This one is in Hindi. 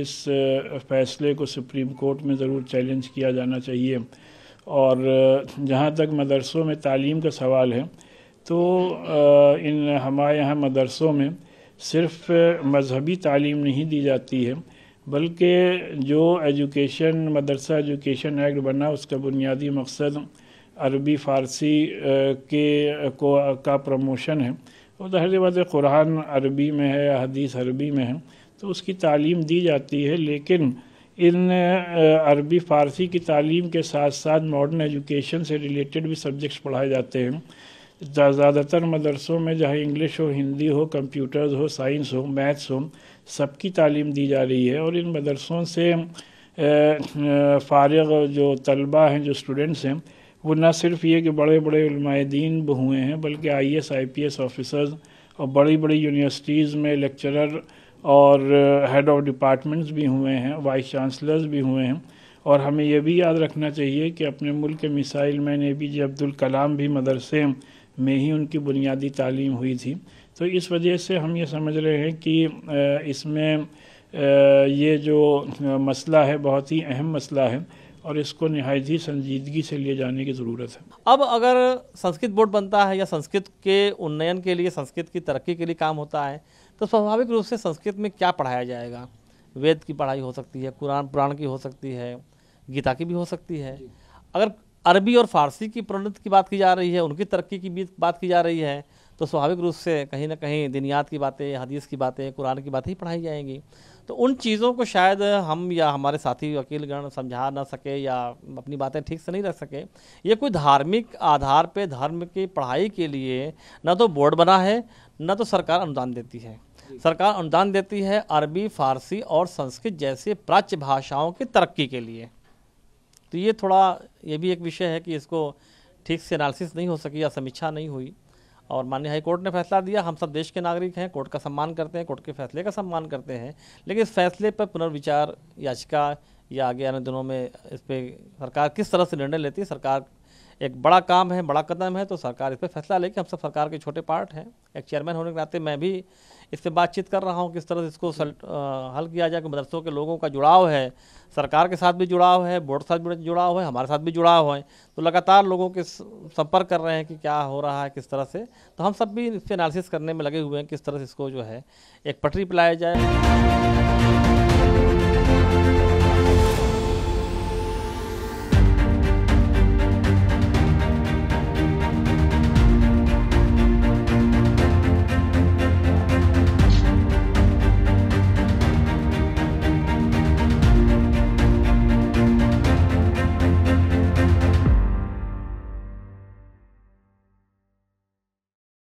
इस फैसले को सुप्रीम कोर्ट में ज़रूर चैलेंज किया जाना चाहिए। और जहाँ तक मदरसों में तालीम का सवाल है तो इन हमारे यहाँ मदरसों में सिर्फ़ मजहबी तालीम नहीं दी जाती है, बल्कि जो एजुकेशन, मदरसा एजुकेशन एक्ट बना, उसका बुनियादी मकसद अरबी, फ़ारसी के, को, का प्रमोशन है। और ज़ाहिर बात है, कुरान अरबी में है या हदीस अरबी में है तो उसकी तालीम दी जाती है, लेकिन इन अरबी फ़ारसी की तालीम के साथ साथ मॉडर्न एजुकेशन से रिलेटेड भी सब्जेक्ट्स पढ़ाए जाते हैं। ज़्यादातर मदरसों में जहाँ इंग्लिश हो हिंदी हो कंप्यूटर्स हो साइंस हो मैथ्स हो, सबकी तालीम दी जा रही है और इन मदरसों से फारग जो तलबा हैं, जो स्टूडेंट्स हैं, वो न सिर्फ़ ये कि बड़े बड़े दीन हुए हैं, बल्कि I S I P S officers और बड़ी बड़ी यूनिवर्सिटीज़ में लेक्चरर और हेड ऑफ़ डिपार्टमेंट्स भी हुए हैं वाइस चांसलर्स भी हुए हैं। और हमें यह भी याद रखना चाहिए कि अपने मुल्क के missile man A P J Abdul Kalam भी मदरसे में ही उनकी बुनियादी तालीम हुई थी। तो इस वजह से हम ये समझ रहे हैं कि इसमें ये जो मसला है, बहुत ही अहम मसला है और इसको नहायत ही संजीदगी से लिए जाने की ज़रूरत है। अब अगर संस्कृत बोर्ड बनता है या संस्कृत के उन्नयन के लिए, संस्कृत की तरक्की के लिए काम होता है तो स्वाभाविक रूप से संस्कृत में क्या पढ़ाया जाएगा? वेद की पढ़ाई हो सकती है कुरान पुराण की हो सकती है गीता की भी हो सकती है। अगर अरबी और फारसी की प्रोन्नति की बात की जा रही है उनकी तरक्की की भी बात की जा रही है तो स्वाभाविक रूप से कहीं ना कहीं दिनियात की बातें हदीस की बातें कुरान की बातें ही पढ़ाई जाएँगी। तो उन चीज़ों को शायद हम या हमारे साथी वकीलगण समझा ना सके या अपनी बातें ठीक से नहीं रख सके। ये कोई धार्मिक आधार पे धर्म की पढ़ाई के लिए न तो बोर्ड बना है न तो सरकार अनुदान देती है। सरकार अनुदान देती है अरबी, फारसी और संस्कृत जैसे प्राच्य भाषाओं की तरक्की के लिए। तो ये थोड़ा, ये भी एक विषय है कि इसको ठीक से एनालिसिस नहीं हो सकी या समीक्षा नहीं हुई। और माननीय हाई कोर्ट ने फैसला दिया, हम सब देश के नागरिक हैं, कोर्ट का सम्मान करते हैं, कोर्ट के फैसले का सम्मान करते हैं। लेकिन इस फैसले पर पुनर्विचार याचिका या आगे आने दिनों में इस पर सरकार किस तरह से निर्णय लेती है, सरकार एक बड़ा काम है, बड़ा कदम है तो सरकार इस पर फैसला लेके हम सब सरकार के छोटे पार्ट हैं। एक चेयरमैन होने के नाते मैं भी इस पर बातचीत कर रहा हूँ, किस तरह से इसको हल किया जाए कि मदरसों के लोगों का जुड़ाव है। सरकार के साथ भी जुड़ाव है, बोर्ड के साथ भी जुड़ाव है, हमारे साथ भी जुड़ाव है। तो लगातार लोगों के संपर्क कर रहे हैं कि क्या हो रहा है, किस तरह से। तो हम सब भी इस पर एनालिसिस करने में लगे हुए हैं, किस तरह से इसको जो है, एक पटरी पिलाया जाए।